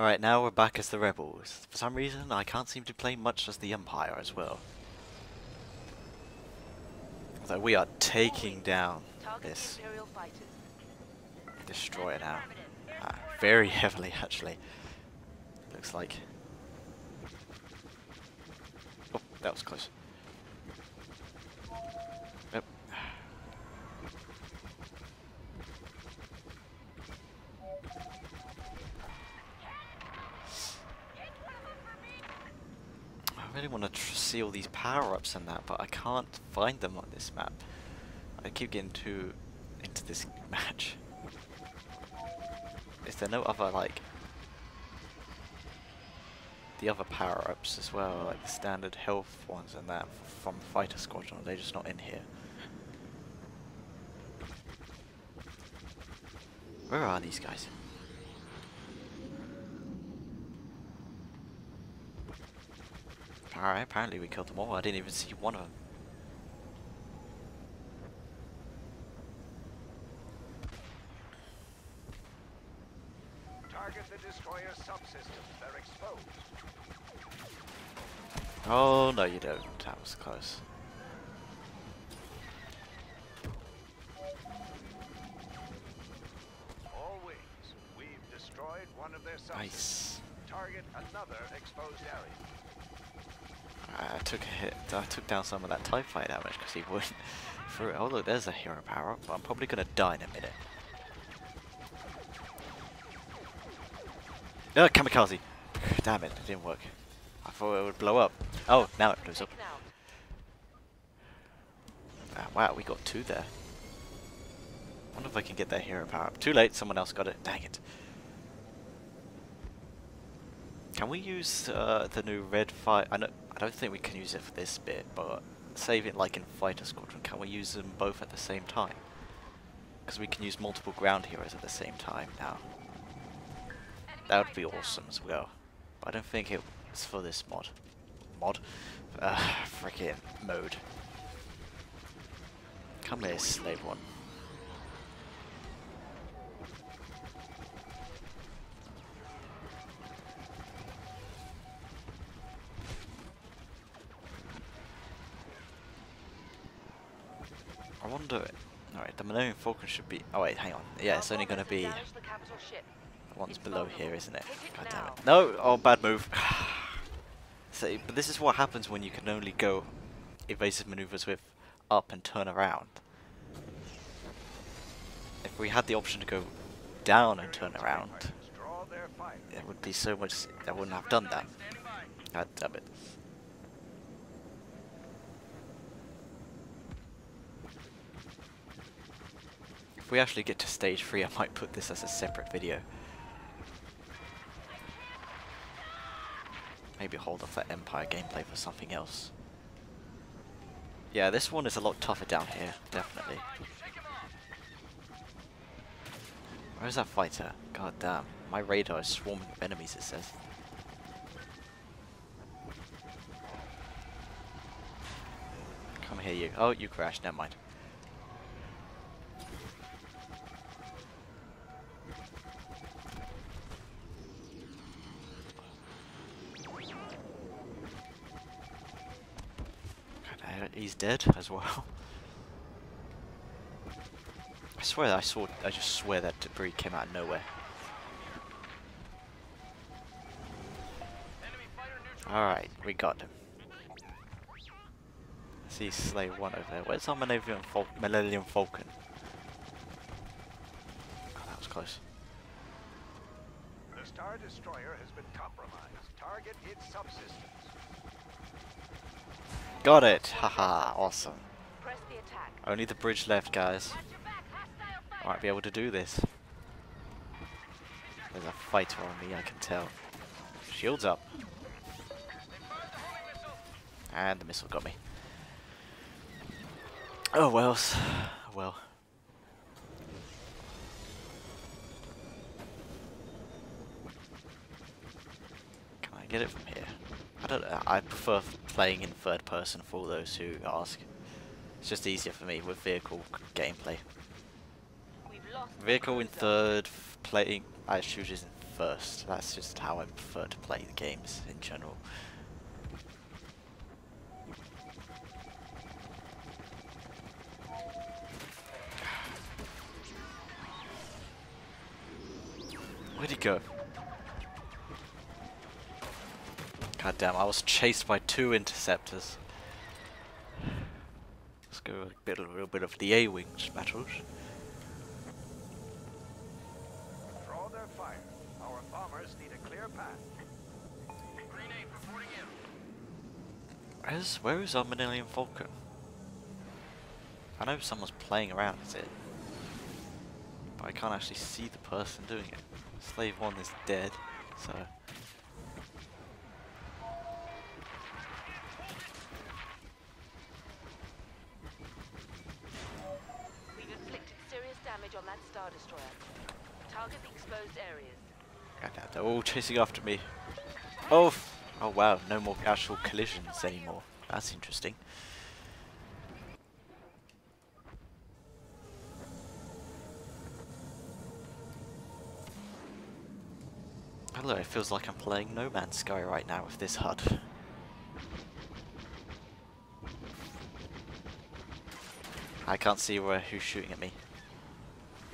Alright, now we're back as the rebels. For some reason, I can't seem to play much as the Empire as well. So we are taking down this destroyer now. Uh, very heavily, actually. Looks like. Oh, that was close. Really want to see all these power-ups and that, but I can't find them on this map. I keep getting too into this match. Is there no other, like, the other power-ups as well, like the standard health ones and that from Fighter Squadron, are they just not in here? Where are these guys? Alright, apparently we killed them all. I didn't even see one of them. Target the destroyer subsystems. They're exposed. Oh, no you don't. That was close. All wings. We've destroyed one of their subsystems. Nice. Target another exposed area. I took a hit. I took down some of that TIE fighter damage because he went through it. Oh look, there's a hero power up. But I'm probably going to die in a minute. Oh, kamikaze! Damn it, it didn't work. I thought it would blow up. Oh, now it blows up. Ah, wow, we got two there. wonder if I can get that hero power up. Too late, someone else got it. Dang it. Can we use uh, the new red fire? I know I don't think we can use it for this bit, but save it like in Fighter Squadron. Can we use them both at the same time? Because we can use multiple ground heroes at the same time now. That would be awesome as well. But I don't think it's for this mod. Mod? Uh, freaking mode. Come here, slave one. I wonder. It alright, the Millennium Falcon should be. Oh wait, hang on. Yeah, it's only going to be the ones below here, isn't it? God damn it. No! Oh, bad move. so, but this is what happens when you can only go evasive maneuvers with up and turn around. If we had the option to go down and turn around, Draw their fire. it would be so much. I wouldn't have done that. God damn it. If we actually get to stage 3, I might put this as a separate video. Maybe hold off that Empire gameplay for something else. Yeah, this one is a lot tougher down here, definitely. Where's that fighter? God damn. My radar is swarming with enemies, it says. Come here, you. Oh, you crashed. Never mind. God, uh, He's dead as well. I swear I saw. I just swear that debris came out of nowhere. Alright, we got him. See Slave 1 over there. Where's our Millennium, Fal Millennium Falcon? Oh, that was close. The Star Destroyer has been compromised. Target its subsystems. Got it! Haha, awesome. Press the attack. Only the bridge left, guys. Might be able to do this. There's a fighter on me, I can tell. Shields up. And the missile got me. Oh well, well. Can I get it from here? I don't know. I prefer playing in third person for all those who ask. It's just easier for me with vehicle gameplay. Vehicle in third, playing ice shooters in first. That's just how I prefer to play the games in general. Where'd he go? God damn, I was chased by two interceptors. Let's go a bit, a little bit of the A-Wings battles. Draw their fire. Our bombers need a clear path. Grenade reporting in. Where's, where is our Millennium Falcon? I know someone's playing around with it. But I can't actually see the person doing it. Slave 1 is dead, so... damage on that Star Destroyer. Target the exposed areas. God they're all chasing after me. Oh, oh wow, no more actual collisions anymore. That's interesting. Hello, it feels like I'm playing No Man's Sky right now with this HUD. I can't see where who's shooting at me.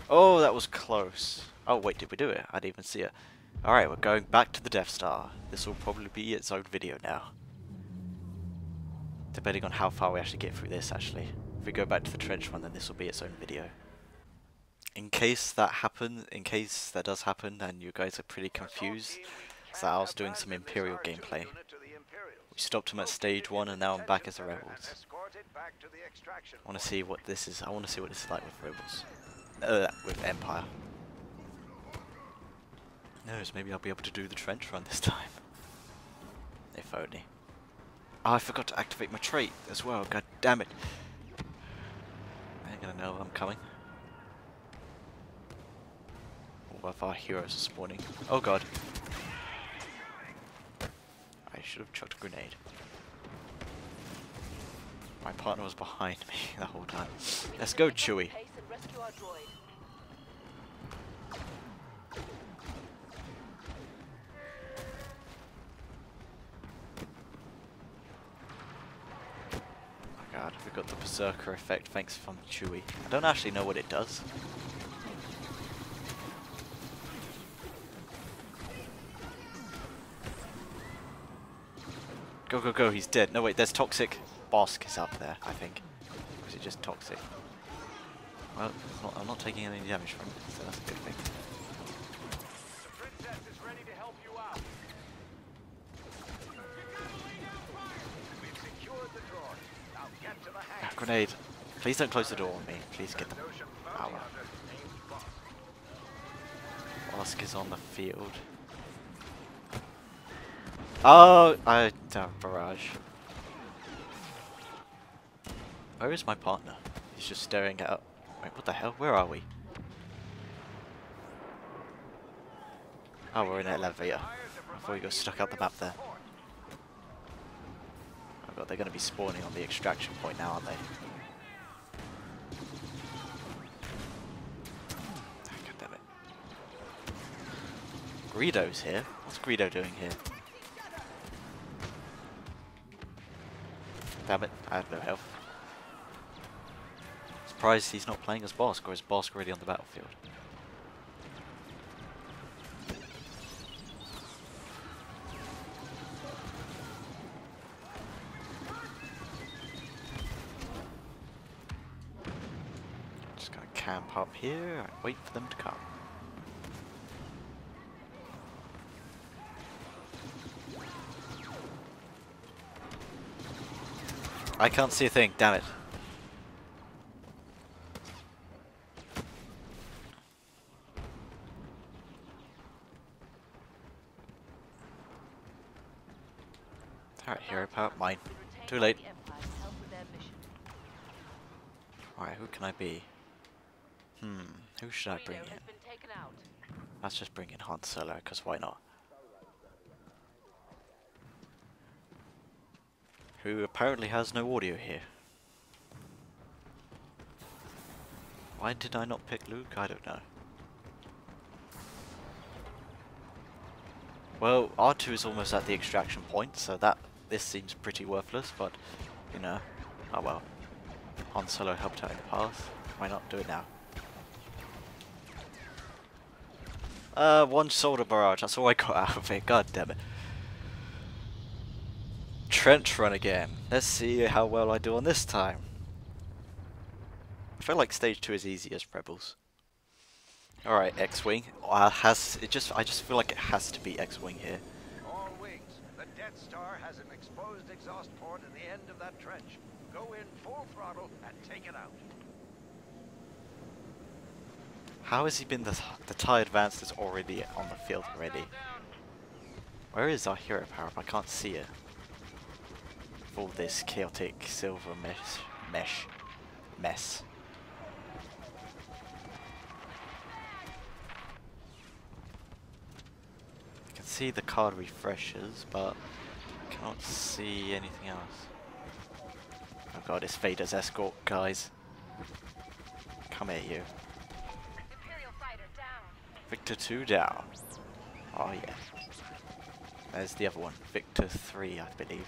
Oh, that was close. Oh, wait, did we do it? I didn't even see it. Alright, we're going back to the Death Star. This will probably be its own video now. Depending on how far we actually get through this, actually. If we go back to the trench one, then this will be its own video. In case that happens, in case that does happen, and you guys are pretty confused, so I was doing some Imperial gameplay. We stopped him at stage one, and now I'm back as the Rebels. I want to see what this is. I want to see what it's like with Rebels. Uh, with Empire. Knows, maybe I'll be able to do the trench run this time. If only. Oh, I forgot to activate my trait as well. God damn it. Ain't gonna know I'm coming. All of our heroes are spawning. Oh god. I should have chucked a grenade. My partner was behind me the whole time. Let's go, Chewie. God, we got the Berserker effect thanks from Chewie. I don't actually know what it does. Go, go, go, he's dead. No, wait, there's Toxic. Bossk is up there, I think. Or is it just Toxic? Well, I'm not, I'm not taking any damage from it, so that's a good thing. Ah, grenade. Please don't close the door on me. Please get the power. Bossk is on the field. Oh, I barrage. Where is my partner? He's just staring out. Wait, what the hell? Where are we? Oh, we're in an elevator. I thought we got stuck out the map there. Oh god, they're going to be spawning on the extraction point now, aren't they? Ah, God damn it. Greedo's here? What's Greedo doing here? Damn it, I have no health. Surprised he's not playing as Bossk, or is Bossk already on the battlefield? Just gonna camp up here and wait for them to come. I can't see a thing, damn it. Alright, hero power, mine. We retain Too late. the Empire to help with their mission. Alright, who can I be? Hmm, who should I bring in? has been taken out. Let's just bring in Han Solo, because why not? Who apparently has no audio here. Why did I not pick Luke? I don't know. Well, R2 is almost at the extraction point, so that this seems pretty worthless, but, you know, oh well. Han Solo helped out in the past, why not do it now? Uh, one soldier barrage, that's all I got out of it, god damn it. Trench run again, let's see how well I do on this time. I feel like stage 2 is easy as Rebels. Alright, X-Wing. Uh, has it just I just feel like it has to be X-Wing here. Death Star has an exposed exhaust port in the end of that trench. Go in full throttle and take it out. How has he been the the TIE Advanced is already on the field already? Where is our hero power? I can't see it. All this chaotic silver mesh mesh mess. See the card refreshes, but I cannot see anything else. Oh god, it's Vader's escort, guys. Come at you. Imperial fighter down. Victor 2 down. Oh yeah. There's the other one. Victor 3, I believe.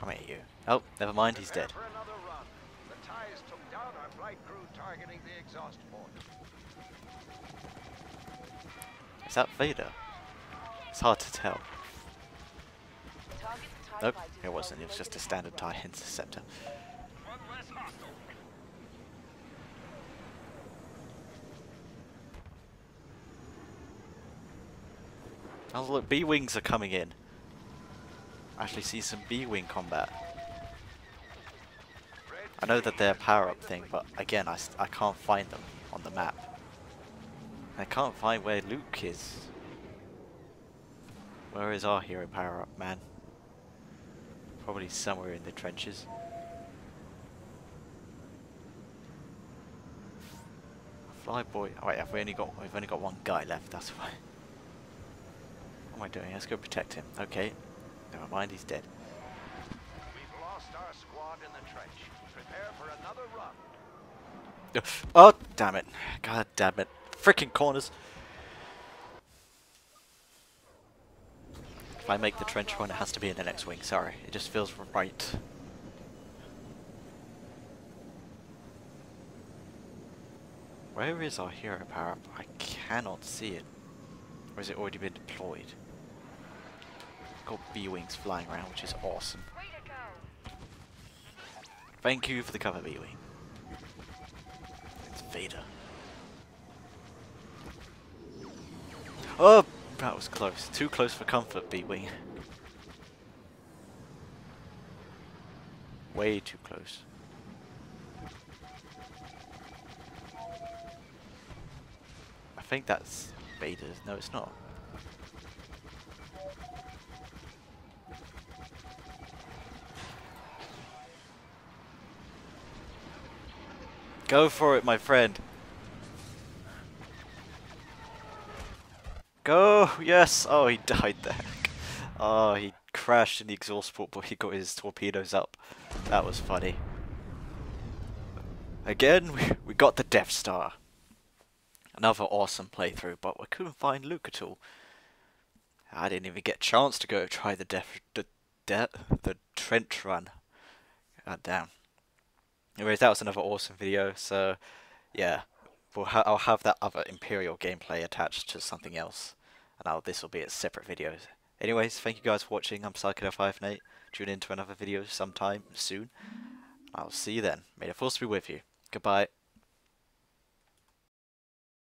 Come at you. Oh, never mind, he's Prepare dead. For another run. The ties took down our flight crew targeting the exhaust port. Is that Vader? It's hard to tell. Target Nope, it wasn't. It was just a standard of TIE interceptor. One. Oh look, B-Wings are coming in. I actually see some B-Wing combat. I know that they're a power-up thing, but again, I, I can't find them on the map. I can't find where Luke is. Where is our hero power-up, man? Probably somewhere in the trenches. Flyboy. Oh wait, have we only got we've only got one guy left. That's why. What am I doing? Let's go protect him. Okay. Never mind. He's dead. We've lost our squad in the trench. Oh, damn it. God damn it. Freaking corners. If I make the trench run, it has to be in the next wing. Sorry. It just feels right. Where is our hero power up? I cannot see it. Or has it already been deployed? Got B-Wings flying around, which is awesome. Thank you for the cover, B-Wing. It's Vader. Oh, that was close. Too close for comfort, B-Wing. Way too close. I think that's Vader's. No, it's not. Go for it, my friend. Go! Yes! Oh, he died there. Oh, he crashed in the exhaust port, but he got his torpedoes up. That was funny. Again, we, we got the Death Star. Another awesome playthrough, but we couldn't find Luke at all. I didn't even get a chance to go try the def the the trench run. God damn. Anyways, that was another awesome video. So, yeah, we'll ha I'll have that other Imperial gameplay attached to something else, and I'll this will be a separate video. Anyways, thank you guys for watching. I'm Psycho508. Tune in to another video sometime soon. I'll see you then. May the force be with you. Goodbye.